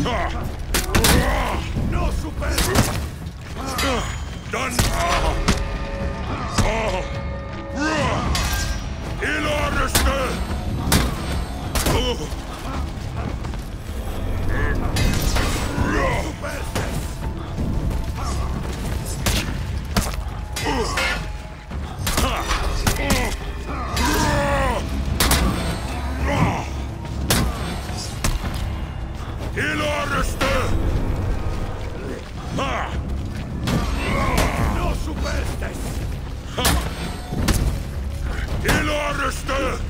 No super! Done! Il ordre! ¡Y lo arresté! Ah. ¡No superestes! Ah. ¡Y lo arresté!